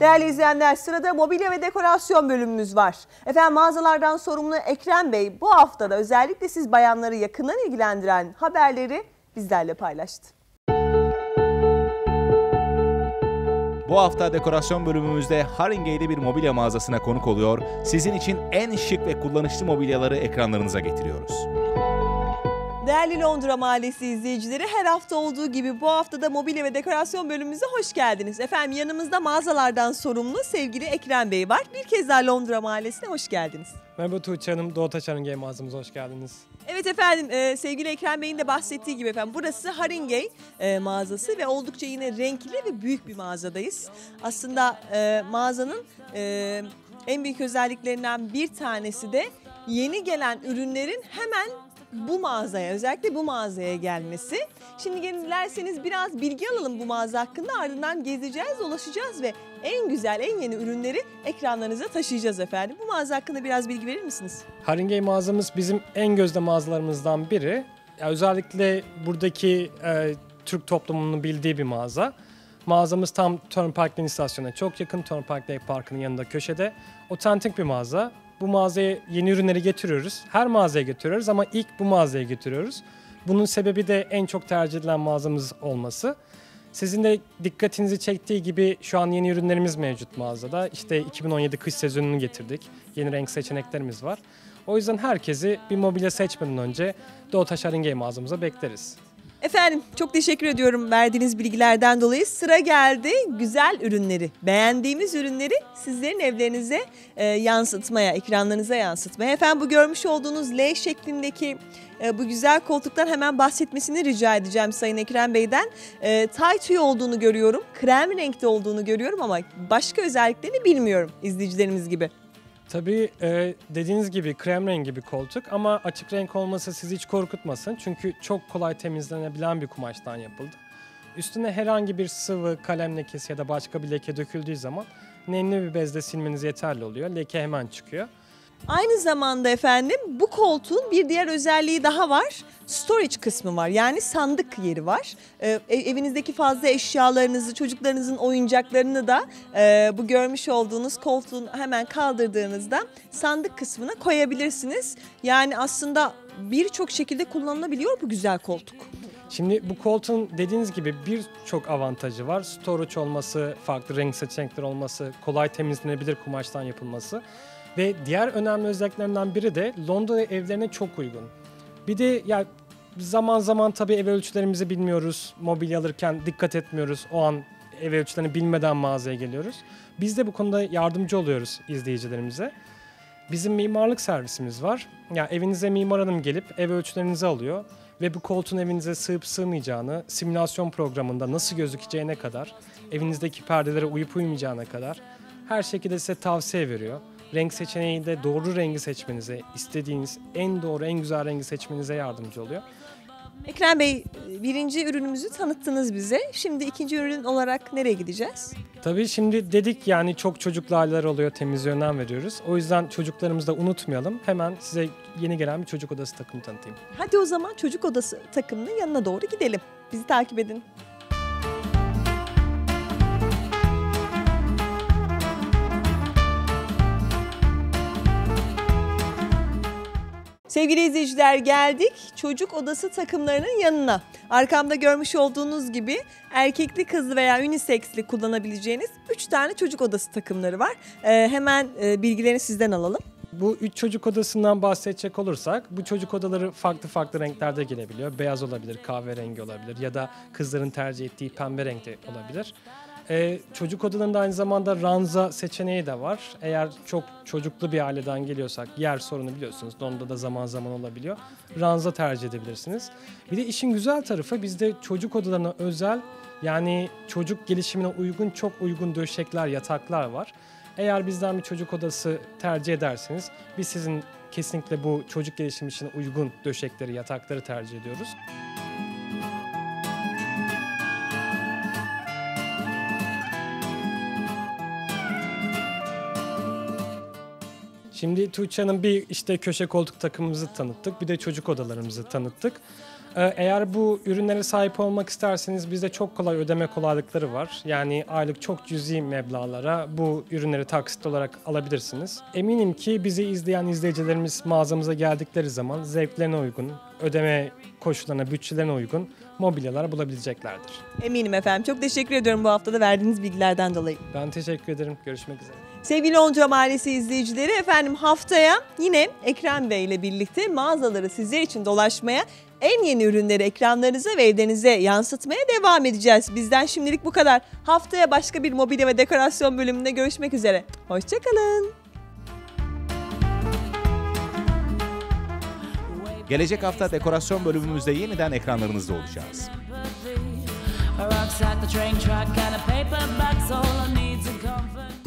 Değerli izleyenler sırada mobilya ve dekorasyon bölümümüz var. Efendim mağazalardan sorumlu Ekrem Bey bu haftada özellikle siz bayanları yakından ilgilendiren haberleri bizlerle paylaştı. Bu hafta dekorasyon bölümümüzde Haringey'de bir mobilya mağazasına konuk oluyor. Sizin için en şık ve kullanışlı mobilyaları ekranlarınıza getiriyoruz. Değerli Londra Mahallesi izleyicileri her hafta olduğu gibi bu haftada mobilya ve dekorasyon bölümümüze hoş geldiniz. Efendim yanımızda mağazalardan sorumlu sevgili Ekrem Bey var. Bir kez daha Londra Mahallesi'ne hoş geldiniz. Merhaba Tuğçe Hanım, Doğu Taşar'ın game mağazamıza hoş geldiniz. Evet efendim e, sevgili Ekrem Bey'in de bahsettiği gibi efendim burası Haringey e, mağazası ve oldukça yine renkli ve büyük bir mağazadayız. Aslında e, mağazanın e, en büyük özelliklerinden bir tanesi de yeni gelen ürünlerin hemen bu mağazaya özellikle bu mağazaya gelmesi. Şimdi gelin biraz bilgi alalım bu mağaza hakkında ardından gezeceğiz, dolaşacağız ve en güzel, en yeni ürünleri ekranlarınıza taşıyacağız efendim. Bu mağaza hakkında biraz bilgi verir misiniz? Haringey mağazamız bizim en gözde mağazalarımızdan biri. Ya özellikle buradaki e, Türk toplumunun bildiği bir mağaza. Mağazamız tam Turnpike Lane istasyonuna çok yakın. Turnpike Lake Park'ın yanında köşede. Otantik bir mağaza. Bu mağazaya yeni ürünleri getiriyoruz. Her mağazaya getiriyoruz ama ilk bu mağazaya getiriyoruz. Bunun sebebi de en çok tercih edilen mağazamız olması. Sizin de dikkatinizi çektiği gibi şu an yeni ürünlerimiz mevcut mağazada. İşte 2017 kış sezonunu getirdik. Yeni renk seçeneklerimiz var. O yüzden herkesi bir mobilya seçmeden önce Doğu Taş mağazamıza bekleriz. Efendim çok teşekkür ediyorum verdiğiniz bilgilerden dolayı. Sıra geldi güzel ürünleri, beğendiğimiz ürünleri sizlerin evlerinize e, yansıtmaya, ekranlarınıza yansıtmaya. Efendim bu görmüş olduğunuz L şeklindeki e, bu güzel koltuktan hemen bahsetmesini rica edeceğim Sayın Ekrem Bey'den. E, tay tüy olduğunu görüyorum, krem renkte olduğunu görüyorum ama başka özelliklerini bilmiyorum izleyicilerimiz gibi. Tabii e, dediğiniz gibi krem rengi bir koltuk ama açık renk olması sizi hiç korkutmasın. Çünkü çok kolay temizlenebilen bir kumaştan yapıldı. Üstüne herhangi bir sıvı, kalem lekesi ya da başka bir leke döküldüğü zaman nemli bir bezle silmeniz yeterli oluyor. Leke hemen çıkıyor. Aynı zamanda efendim bu koltuğun bir diğer özelliği daha var. Storage kısmı var yani sandık yeri var. Ee, evinizdeki fazla eşyalarınızı, çocuklarınızın oyuncaklarını da e, bu görmüş olduğunuz koltuğun hemen kaldırdığınızda sandık kısmına koyabilirsiniz. Yani aslında birçok şekilde kullanılabiliyor bu güzel koltuk. Şimdi bu koltuğun dediğiniz gibi birçok avantajı var. Storage olması, farklı renk seçenekleri olması, kolay temizlenebilir kumaştan yapılması. Ve diğer önemli özelliklerinden biri de Londra evlerine çok uygun. Bir de ya zaman zaman tabii ev ölçülerimizi bilmiyoruz. Mobilya alırken dikkat etmiyoruz. O an ev ölçülerini bilmeden mağazaya geliyoruz. Biz de bu konuda yardımcı oluyoruz izleyicilerimize. Bizim mimarlık servisimiz var. Ya evinize mimar hanım gelip ev ölçülerinizi alıyor ve bu koltuğun evinize sığıp sığmayacağını, simülasyon programında nasıl gözükeceğine kadar, evinizdeki perdelere uyup uymayacağına kadar her şekilde size tavsiye veriyor renk seçeneğinde doğru rengi seçmenize, istediğiniz en doğru, en güzel rengi seçmenize yardımcı oluyor. Ekrem Bey, birinci ürünümüzü tanıttınız bize. Şimdi ikinci ürün olarak nereye gideceğiz? Tabii şimdi dedik yani çok çocuklu aileler oluyor, temizliğe önem veriyoruz. O yüzden çocuklarımızı da unutmayalım. Hemen size yeni gelen bir çocuk odası takımı tanıtayım. Hadi o zaman çocuk odası takımının yanına doğru gidelim. Bizi takip edin. Sevgili izleyiciler geldik çocuk odası takımlarının yanına. Arkamda görmüş olduğunuz gibi erkekli kızlı veya uniseksli kullanabileceğiniz 3 tane çocuk odası takımları var. Ee, hemen e, bilgilerini sizden alalım. Bu üç çocuk odasından bahsedecek olursak bu çocuk odaları farklı farklı renklerde gelebiliyor. Beyaz olabilir, kahverengi olabilir ya da kızların tercih ettiği pembe renkte olabilir. Ee, çocuk odalarında aynı zamanda ranza seçeneği de var. Eğer çok çocuklu bir aileden geliyorsak yer sorunu biliyorsunuz. Onda da zaman zaman olabiliyor. Ranza tercih edebilirsiniz. Bir de işin güzel tarafı bizde çocuk odalarına özel yani çocuk gelişimine uygun çok uygun döşekler, yataklar var. Eğer bizden bir çocuk odası tercih ederseniz biz sizin kesinlikle bu çocuk gelişimi için uygun döşekleri, yatakları tercih ediyoruz. Şimdi Tuğçe Hanım bir işte köşe koltuk takımımızı tanıttık. Bir de çocuk odalarımızı tanıttık. Ee, Eğer bu ürünlere sahip olmak isterseniz bizde çok kolay ödeme kolaylıkları var. Yani aylık çok cüzi meblağlara bu ürünleri taksit olarak alabilirsiniz. Eminim ki bizi izleyen izleyicilerimiz mağazamıza geldikleri zaman zevklerine uygun, ödeme koşullarına, bütçelerine uygun mobilyalar bulabileceklerdir. Eminim efendim. Çok teşekkür ediyorum bu haftada verdiğiniz bilgilerden dolayı. Ben teşekkür ederim. Görüşmek üzere. Sevgili Onca Mahallesi izleyicileri efendim haftaya yine Ekrem Bey ile birlikte mağazaları sizler için dolaşmaya en yeni ürünleri ekranlarınıza ve evlerinize yansıtmaya devam edeceğiz. Bizden şimdilik bu kadar. Haftaya başka bir mobilya ve dekorasyon bölümünde görüşmek üzere. Hoşçakalın. Gelecek hafta dekorasyon bölümümüzde yeniden ekranlarınızda olacağız. Rocks at the train track and a paperback's all I need to come